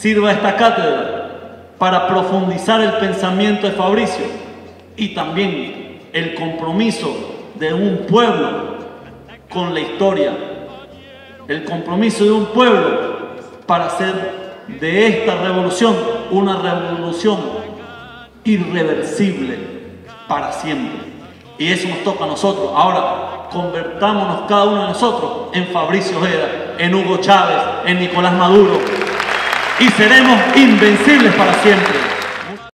sirva esta cátedra para profundizar el pensamiento de Fabricio y también el compromiso de un pueblo con la historia, el compromiso de un pueblo para hacer de esta revolución una revolución irreversible para siempre. Y eso nos toca a nosotros. Ahora, convertámonos cada uno de nosotros en Fabricio Ojeda, en Hugo Chávez, en Nicolás Maduro. Y seremos invencibles para siempre.